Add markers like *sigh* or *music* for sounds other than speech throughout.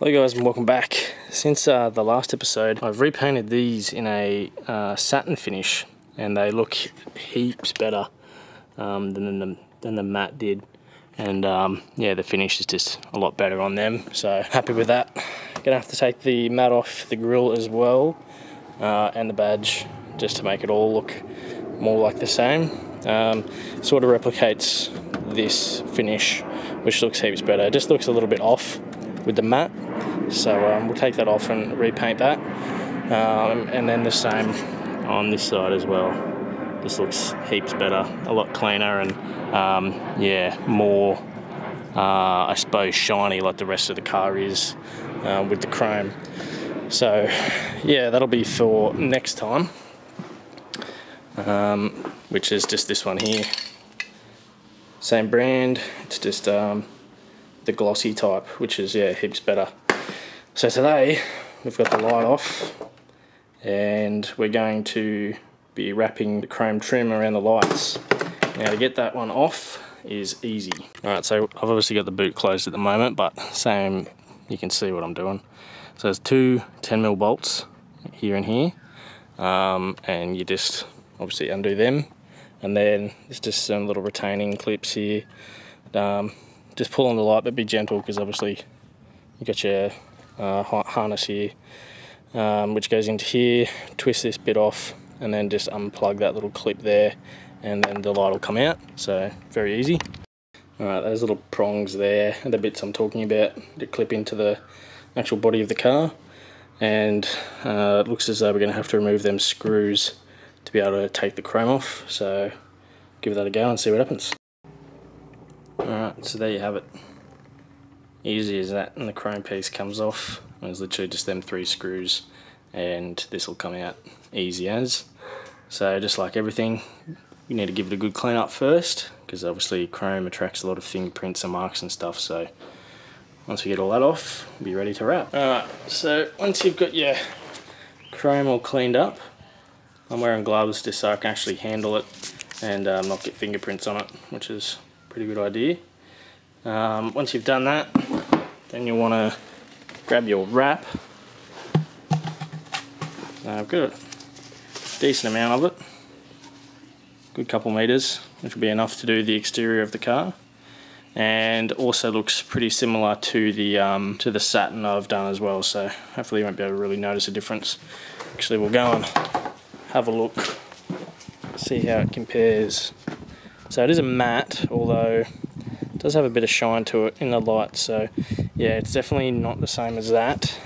Hello guys and welcome back. Since uh, the last episode I've repainted these in a uh, satin finish and they look heaps better um, than, the, than the matte did and um, yeah the finish is just a lot better on them so happy with that. Gonna have to take the matte off the grill as well uh, and the badge just to make it all look more like the same. Um, sort of replicates this finish which looks heaps better. It just looks a little bit off with the matte so um, we'll take that off and repaint that. Um, and then the same on this side as well. This looks heaps better, a lot cleaner and um, yeah, more, uh, I suppose, shiny like the rest of the car is uh, with the chrome. So yeah, that'll be for next time, um, which is just this one here. Same brand, it's just um, the glossy type, which is yeah, heaps better. So today we've got the light off and we're going to be wrapping the chrome trim around the lights. Now to get that one off is easy. Alright, so I've obviously got the boot closed at the moment, but same, you can see what I'm doing. So there's two 10mm bolts here and here, um, and you just obviously undo them, and then there's just some little retaining clips here. Um, just pull on the light, but be gentle because obviously you've got your uh, harness here, um, which goes into here, twist this bit off, and then just unplug that little clip there, and then the light will come out. So very easy. Alright, those little prongs there, are the bits I'm talking about, that clip into the actual body of the car. And uh, it looks as though we're going to have to remove them screws to be able to take the chrome off. So give that a go and see what happens. Alright, so there you have it. Easy as that and the chrome piece comes off. It's literally just them three screws and this will come out easy as. So just like everything you need to give it a good clean up first because obviously chrome attracts a lot of fingerprints and marks and stuff so once we get all that off we'll be ready to wrap. Alright so once you've got your chrome all cleaned up I'm wearing gloves just so I can actually handle it and um, not get fingerprints on it which is pretty good idea um, once you've done that, then you'll want to grab your wrap. I've got a decent amount of it, good couple meters, which will be enough to do the exterior of the car. And also looks pretty similar to the um, to the satin I've done as well. So hopefully you won't be able to really notice a difference. Actually, we'll go and have a look, see how it compares. So it is a matte, although it does have a bit of shine to it in the light so yeah it's definitely not the same as that.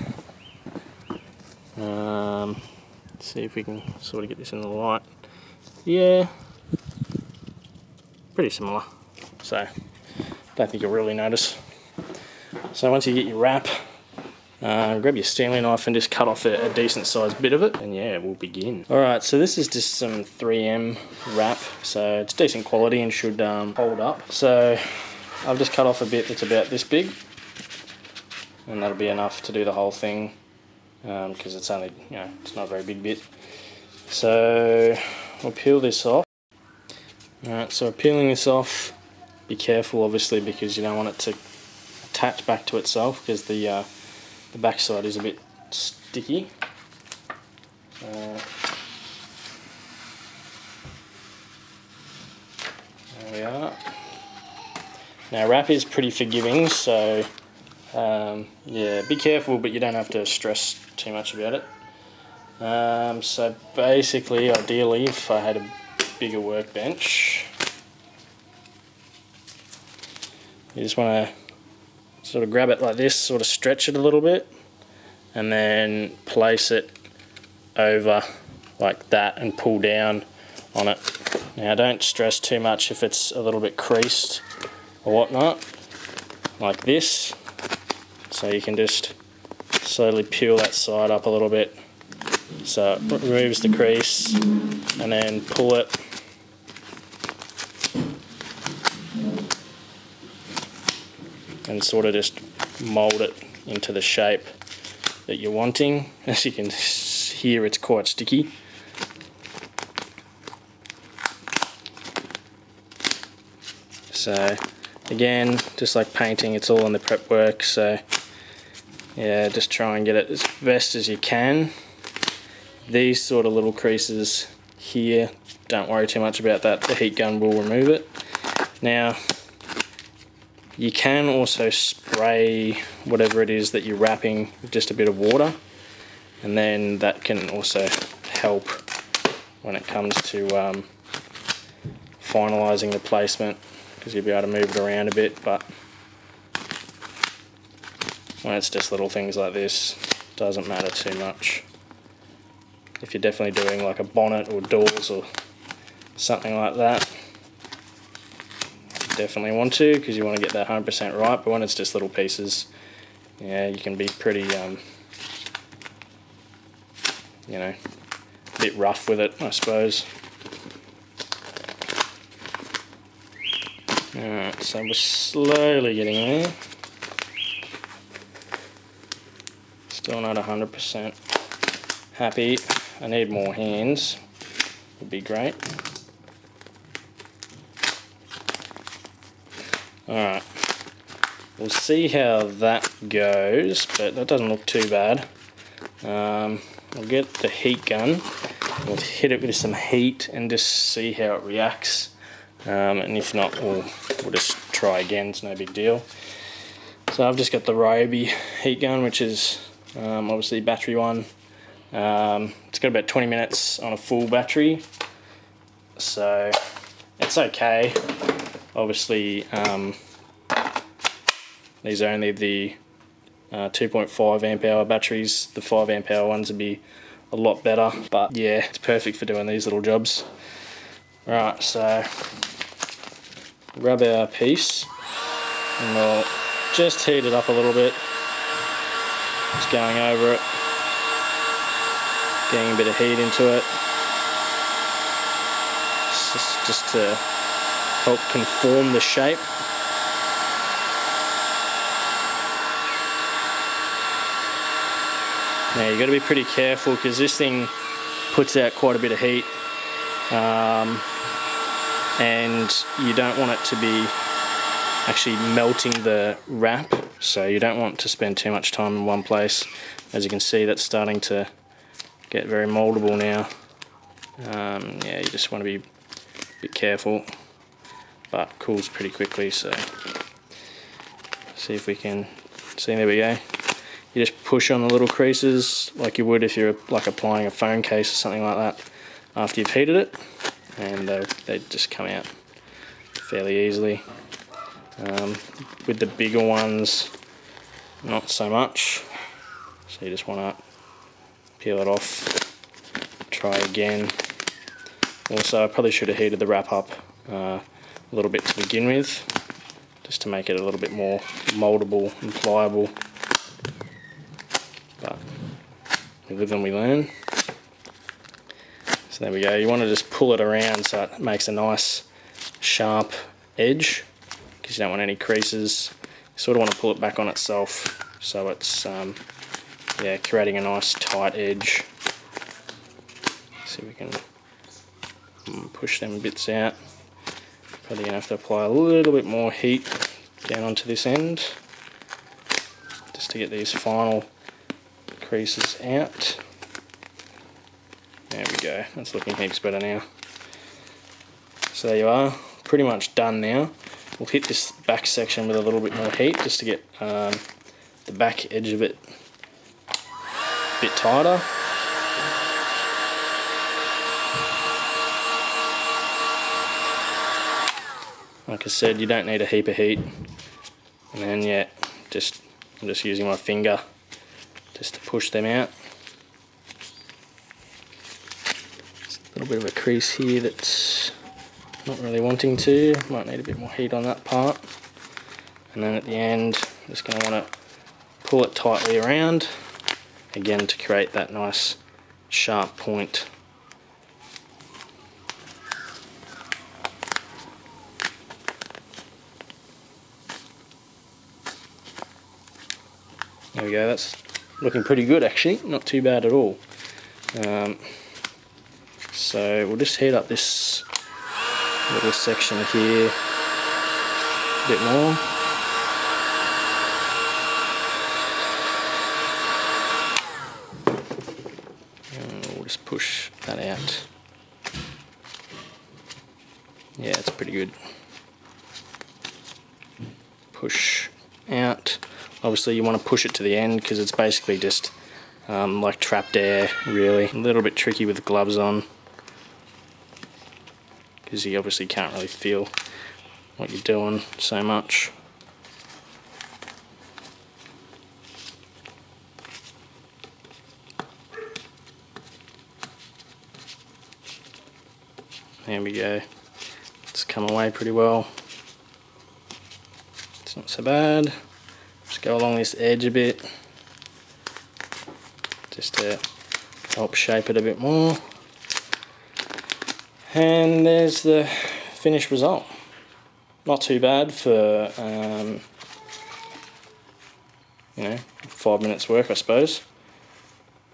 Um, see if we can sort of get this in the light. Yeah pretty similar. So don't think you'll really notice. So once you get your wrap uh, grab your Stanley knife and just cut off a, a, decent sized bit of it and yeah we'll begin alright so this is just some 3M wrap so it's decent quality and should um, hold up so I've just cut off a bit that's about this big and that'll be enough to do the whole thing because um, it's only, you know, it's not a very big bit. So we'll peel this off. Alright, so peeling this off, be careful obviously because you don't want it to attach back to itself because the, uh, the back side is a bit sticky. Uh, there we are. Now wrap is pretty forgiving, so um, yeah, be careful, but you don't have to stress too much about it. Um, so basically, ideally, if I had a bigger workbench, you just want to sort of grab it like this, sort of stretch it a little bit, and then place it over like that and pull down on it. Now don't stress too much if it's a little bit creased or whatnot, like this. So you can just slowly peel that side up a little bit. So it removes the crease and then pull it and sort of just mold it into the shape that you're wanting. *laughs* As you can hear it's quite sticky. So Again, just like painting, it's all in the prep work, so yeah, just try and get it as best as you can. These sort of little creases here, don't worry too much about that. The heat gun will remove it. Now, you can also spray whatever it is that you're wrapping with just a bit of water and then that can also help when it comes to um, finalising the placement because you'll be able to move it around a bit but when it's just little things like this doesn't matter too much. If you're definitely doing like a bonnet or doors or something like that definitely want to because you want to get that 100% right but when it's just little pieces yeah you can be pretty um, you know a bit rough with it I suppose. Alright so we're slowly getting there. Still not 100% happy. I need more hands. Would be great Alright, we'll see how that goes, but that doesn't look too bad. Um, we'll get the heat gun, we'll hit it with some heat and just see how it reacts. Um, and if not, we'll, we'll just try again, it's no big deal. So I've just got the Ryobi heat gun, which is um, obviously battery one. Um, it's got about 20 minutes on a full battery, so it's okay obviously um, these are only the uh, 2.5 amp hour batteries. The 5 amp hour ones would be a lot better but yeah it's perfect for doing these little jobs. Right so grab our piece and we'll just heat it up a little bit. Just going over it getting a bit of heat into it. Just, just to help conform the shape. Now you've got to be pretty careful because this thing puts out quite a bit of heat um, and you don't want it to be actually melting the wrap so you don't want to spend too much time in one place. As you can see that's starting to get very moldable now. Um, yeah you just want to be a bit careful but cools pretty quickly so see if we can see there we go. You just push on the little creases like you would if you're like applying a phone case or something like that after you've heated it and uh, they just come out fairly easily. Um, with the bigger ones not so much. So you just want to peel it off try again. Also I probably should have heated the wrap up uh, a little bit to begin with just to make it a little bit more moldable and pliable. But we live and we learn. So there we go. You want to just pull it around so it makes a nice sharp edge because you don't want any creases. You sort of want to pull it back on itself so it's um, yeah creating a nice tight edge. See if we can push them bits out Probably going to have to apply a little bit more heat down onto this end just to get these final creases out. There we go, that's looking heaps better now. So there you are, pretty much done now. We'll hit this back section with a little bit more heat just to get um, the back edge of it a bit tighter. Like I said you don't need a heap of heat. And then yeah just I'm just using my finger just to push them out. A little bit of a crease here that's not really wanting to. Might need a bit more heat on that part. And then at the end just going to want to pull it tightly around again to create that nice sharp point we go, that's looking pretty good actually, not too bad at all. Um, so we'll just heat up this little section here a bit more. We'll just push that out. Yeah, it's pretty good. Push Obviously you want to push it to the end because it's basically just um, like trapped air really. A little bit tricky with gloves on because you obviously can't really feel what you're doing so much. There we go. It's come away pretty well. It's not so bad. Just go along this edge a bit. Just to help shape it a bit more. And there's the finished result. Not too bad for, um, you know, five minutes work I suppose.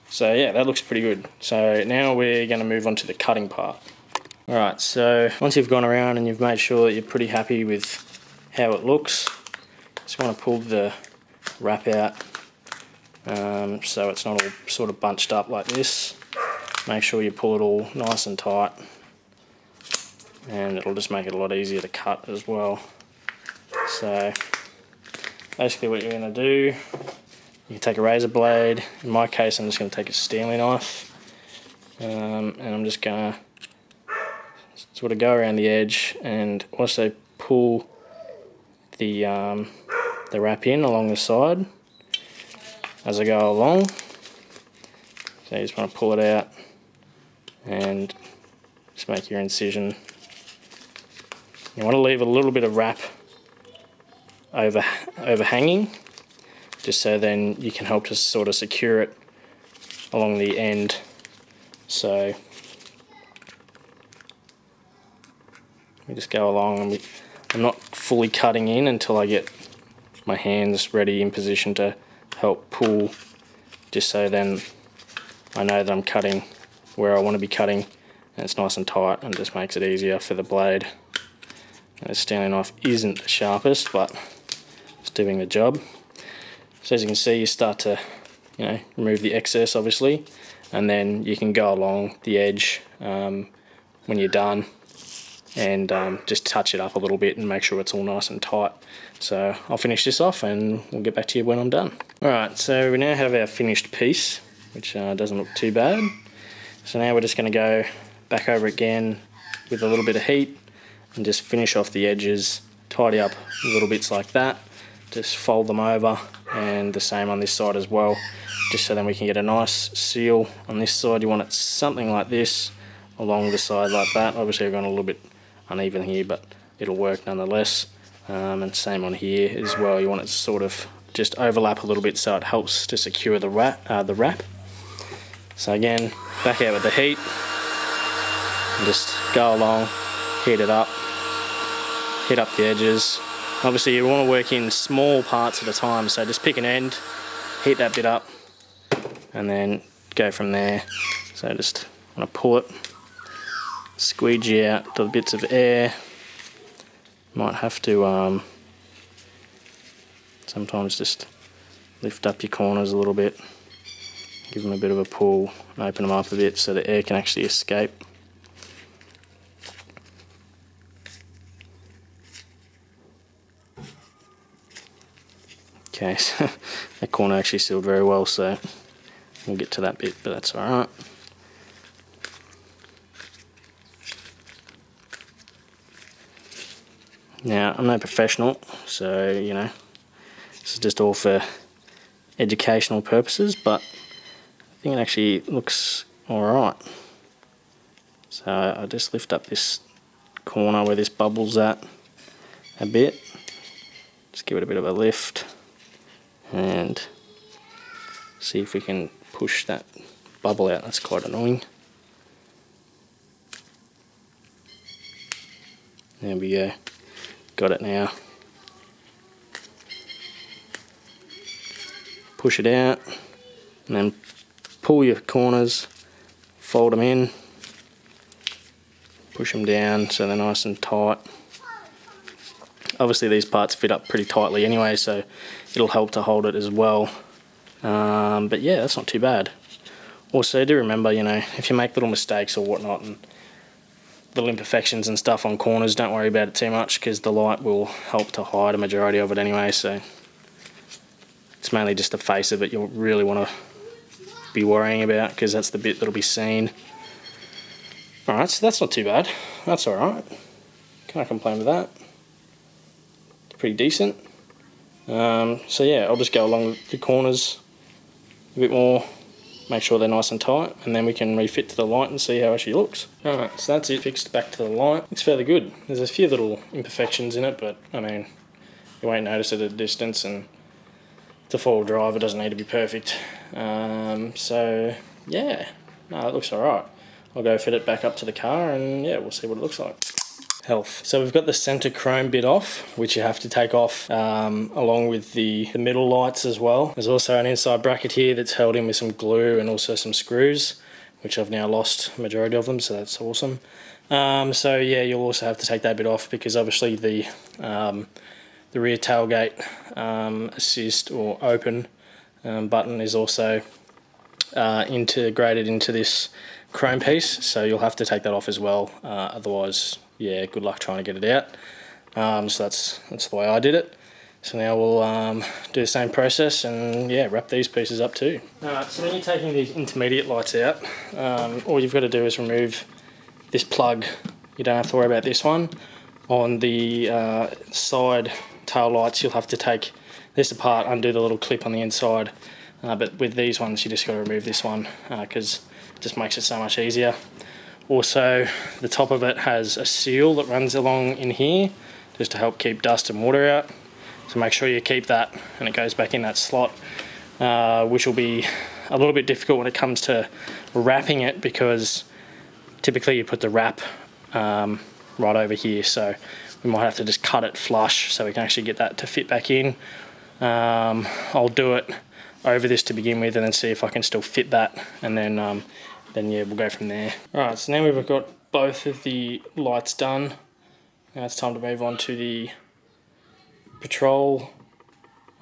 So yeah, that looks pretty good. So now we're going to move on to the cutting part. Alright, so once you've gone around and you've made sure that you're pretty happy with how it looks, just want to pull the wrap out um, so it's not all sort of bunched up like this. Make sure you pull it all nice and tight and it'll just make it a lot easier to cut as well. So basically what you're going to do, you can take a razor blade, in my case I'm just going to take a Stanley knife um, and I'm just going to sort of go around the edge and also pull the, um, the wrap in along the side as I go along. So you just want to pull it out and just make your incision. You want to leave a little bit of wrap over overhanging just so then you can help to sort of secure it along the end so we just go along and we, I'm not fully cutting in until I get my hands ready in position to help pull just so then I know that I'm cutting where I want to be cutting and it's nice and tight and just makes it easier for the blade. And the Stanley knife isn't the sharpest but it's doing the job. So as you can see you start to you know remove the excess obviously and then you can go along the edge um, when you're done and um, just touch it up a little bit and make sure it's all nice and tight. So I'll finish this off and we'll get back to you when I'm done. Alright, so we now have our finished piece, which uh, doesn't look too bad. So now we're just going to go back over again with a little bit of heat and just finish off the edges, tidy up little bits like that, just fold them over and the same on this side as well, just so then we can get a nice seal on this side. You want it something like this along the side like that. Obviously I've gone a little bit uneven here but it'll work nonetheless. Um, and same on here as well. You want it to sort of just overlap a little bit so it helps to secure the wrap, uh, the wrap. so again back out with the heat. And just go along heat it up heat up the edges. Obviously you want to work in small parts at a time so just pick an end heat that bit up and then go from there. So just want to pull it squeegee out the bits of air. Might have to um, sometimes just lift up your corners a little bit, give them a bit of a pull and open them up a bit so the air can actually escape. Okay, *laughs* so that corner actually sealed very well so we'll get to that bit but that's alright. Now, I'm no professional, so, you know, this is just all for educational purposes, but I think it actually looks alright. So I just lift up this corner where this bubble's at a bit, just give it a bit of a lift, and see if we can push that bubble out. That's quite annoying. There we go. Got it now. Push it out and then pull your corners, fold them in, push them down so they're nice and tight. Obviously these parts fit up pretty tightly anyway so it'll help to hold it as well. Um, but yeah, that's not too bad. Also, do remember, you know, if you make little mistakes or whatnot and little imperfections and stuff on corners, don't worry about it too much because the light will help to hide a majority of it anyway. So it's mainly just the face of it you'll really want to be worrying about because that's the bit that'll be seen. Alright, so that's not too bad. That's alright. Can't complain with that. Pretty decent. Um, so yeah, I'll just go along the corners a bit more, make sure they're nice and tight, and then we can refit to the light and see how she looks. Alright, so that's it fixed back to the light. It's fairly good. There's a few little imperfections in it, but I mean, you won't notice it at a distance, and it's a four-wheel drive, it doesn't need to be perfect. Um, so yeah, no, it looks alright. I'll go fit it back up to the car and yeah, we'll see what it looks like. Health. So we've got the center chrome bit off, which you have to take off um, along with the, the middle lights as well. There's also an inside bracket here that's held in with some glue and also some screws, which I've now lost majority of them, so that's awesome. Um, so yeah, you'll also have to take that bit off because obviously the um, the rear tailgate um, assist or open um, button is also uh, integrated into this chrome piece so you'll have to take that off as well uh, otherwise yeah good luck trying to get it out. Um, so that's that's the way I did it. So now we'll um, do the same process and yeah wrap these pieces up too. Alright so when you're taking these intermediate lights out um, all you've got to do is remove this plug. You don't have to worry about this one. On the uh, side tail lights you'll have to take this apart undo the little clip on the inside. Uh, but with these ones you just got to remove this one because uh, just makes it so much easier. Also, the top of it has a seal that runs along in here just to help keep dust and water out. So make sure you keep that and it goes back in that slot, uh, which will be a little bit difficult when it comes to wrapping it because typically you put the wrap um, right over here. So we might have to just cut it flush so we can actually get that to fit back in. Um, I'll do it over this to begin with and then see if I can still fit that and then um, then yeah we'll go from there. Alright so now we've got both of the lights done. Now it's time to move on to the patrol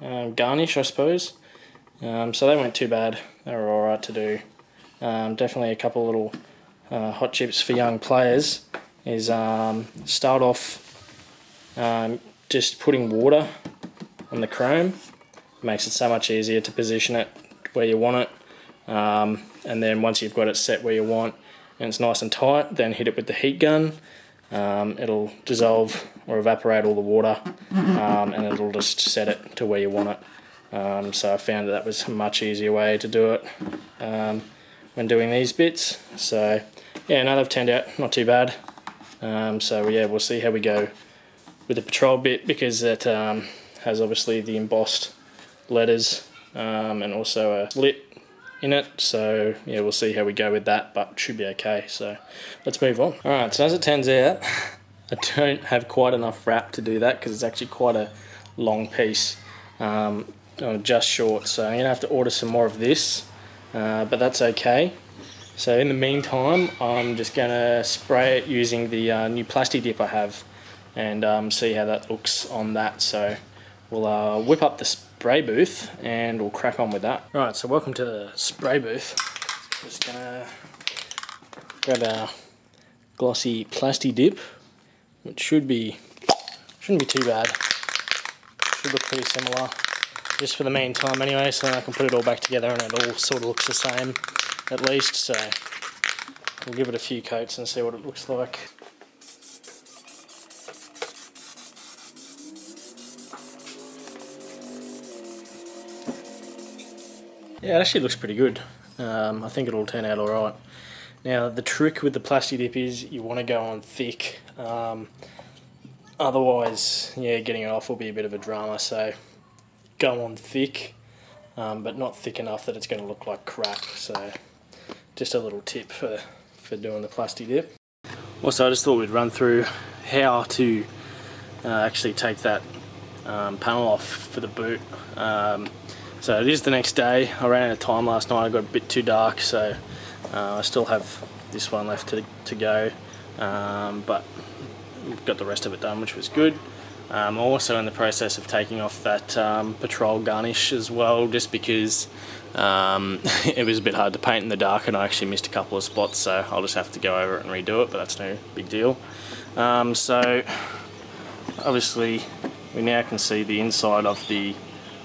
um, garnish I suppose. Um, so they weren't too bad, they were alright to do. Um, definitely a couple little uh, hot chips for young players is um, start off um, just putting water on the chrome It makes it so much easier to position it where you want it um, and then once you've got it set where you want and it's nice and tight then hit it with the heat gun. Um, it'll dissolve or evaporate all the water um, and it'll just set it to where you want it. Um, so I found that that was a much easier way to do it um, when doing these bits. So yeah now they've turned out not too bad. Um, so yeah we'll see how we go with the patrol bit because it has obviously the embossed letters um, and also a lit in it so yeah we'll see how we go with that but should be okay so let's move on. Alright so as it turns out *laughs* I don't have quite enough wrap to do that because it's actually quite a long piece. Um, just short so I'm gonna have to order some more of this uh, but that's okay. So in the meantime I'm just gonna spray it using the uh, new plasti dip I have and um, see how that looks on that. So we'll uh, whip up the spray booth and we'll crack on with that. Right, so welcome to the spray booth. Just gonna grab our glossy plasti dip, which should be shouldn't be too bad. Should look pretty similar. Just for the meantime anyway, so then I can put it all back together and it all sort of looks the same at least, so we'll give it a few coats and see what it looks like. Yeah, it actually looks pretty good. Um, I think it'll turn out alright. Now, the trick with the plasti dip is you want to go on thick. Um, otherwise, yeah, getting it off will be a bit of a drama. So, go on thick, um, but not thick enough that it's going to look like crap. So, just a little tip for, for doing the plasti dip. Also, I just thought we'd run through how to uh, actually take that um, panel off for the boot. Um, so it is the next day. I ran out of time last night. I got a bit too dark, so uh, I still have this one left to, to go. Um, but got the rest of it done, which was good. Um, I'm also in the process of taking off that um, patrol garnish as well, just because um, *laughs* it was a bit hard to paint in the dark and I actually missed a couple of spots, so I'll just have to go over it and redo it, but that's no big deal. Um, so, obviously, we now can see the inside of the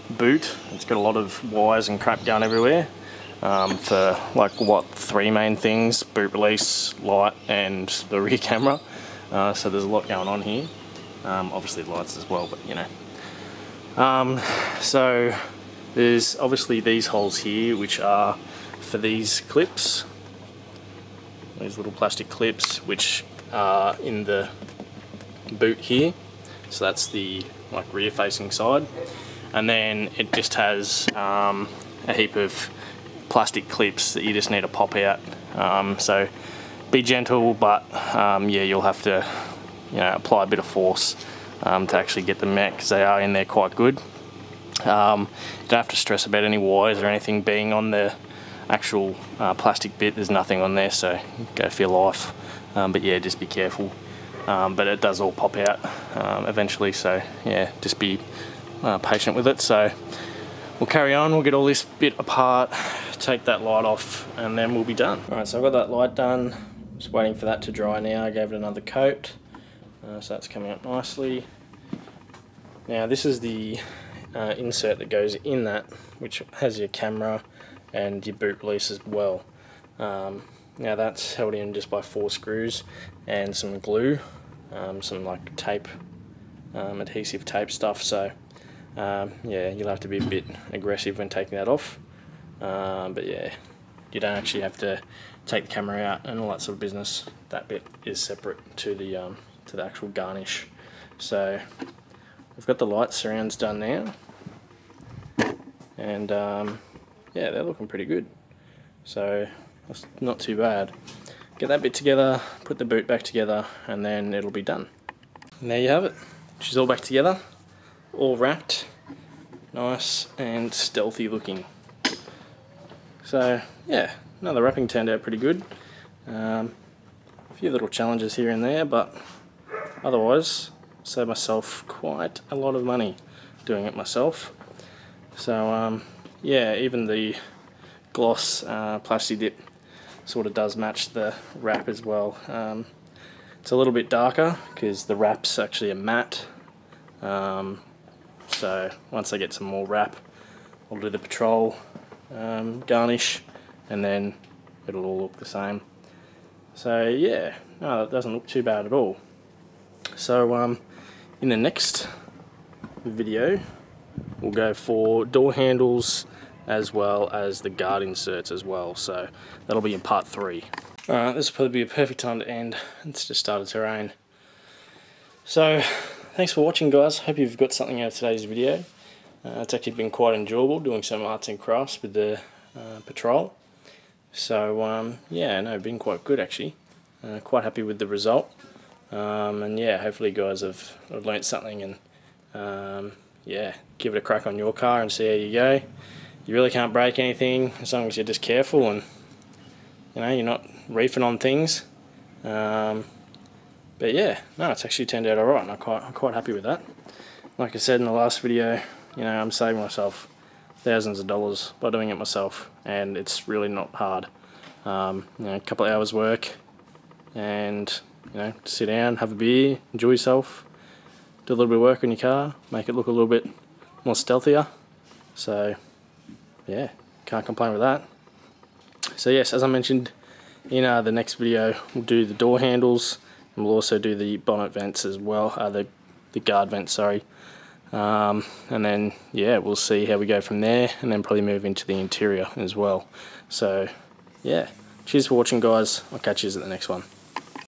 boot. It's got a lot of wires and crap going everywhere. Um, for like what three main things boot release light and the rear *laughs* camera uh, so there's a lot going on here um, obviously lights as well, but you know. Um, so there's obviously these holes here, which are for these clips. These little plastic clips, which are in the boot here. So that's the like rear facing side. And then it just has um, a heap of plastic clips that you just need to pop out. Um, so be gentle, but um, yeah, you'll have to you know, apply a bit of force um, to actually get them out because they are in there quite good. Um, you don't have to stress about any wires or anything being on the actual uh, plastic bit. There's nothing on there, so go for your life. Um, but yeah, just be careful. But it does all pop out eventually, so yeah, just be uh, patient with it. So we'll carry on, we'll get all this bit apart, take that light off, and then we'll be done. Alright, so I've got that light done. Just waiting for that to dry now. I gave it another coat. Uh, so that's coming up nicely. Now this is the uh, insert that goes in that, which has your camera and your boot release as well. Um, now that's held in just by four screws and some glue, um, some like tape, um, adhesive tape stuff. So um, yeah, you'll have to be a bit aggressive when taking that off. Um, but yeah, you don't actually have to take the camera out and all that sort of business. That bit is separate to the um, to the actual garnish. So we've got the light surrounds done now and um, yeah they're looking pretty good so that's not too bad. Get that bit together, put the boot back together and then it'll be done. And there you have it. She's all back together, all wrapped, nice and stealthy looking. So yeah, another wrapping turned out pretty good. Um, a few little challenges here and there, but otherwise saved myself quite a lot of money doing it myself so um, yeah even the gloss uh, Plastidip sort of does match the wrap as well um, it's a little bit darker because the wrap's actually a matte um, so once I get some more wrap I'll do the patrol um, garnish and then it'll all look the same so yeah no that doesn't look too bad at all so um, in the next video we'll go for door handles as well as the guard inserts as well so that'll be in part three. Alright this will probably be a perfect time to end. It's just started to rain. So thanks for watching guys. Hope you've got something out of today's video. Uh, it's actually been quite enjoyable doing some arts and crafts with the uh, patrol. So um, yeah, no, been quite good actually. Uh, quite happy with the result. Um, and yeah, hopefully guys have, have learnt something and um, yeah, give it a crack on your car and see how you go. You really can't break anything as long as you're just careful and you know you're not reefing on things. Um, but yeah, no, it's actually turned out alright and I'm quite, I'm quite happy with that. Like I said in the last video, you know, I'm saving myself thousands of dollars by doing it myself and it's really not hard. Um, you know, a couple of hours work and you know, sit down, have a beer, enjoy yourself, do a little bit of work on your car, make it look a little bit more stealthier. So, yeah, can't complain with that. So yes, as I mentioned in uh, the next video, we'll do the door handles, and we'll also do the bonnet vents as well, uh, the, the guard vents, sorry. Um, and then, yeah, we'll see how we go from there, and then probably move into the interior as well. So, yeah, cheers for watching guys, I'll catch you at the next one.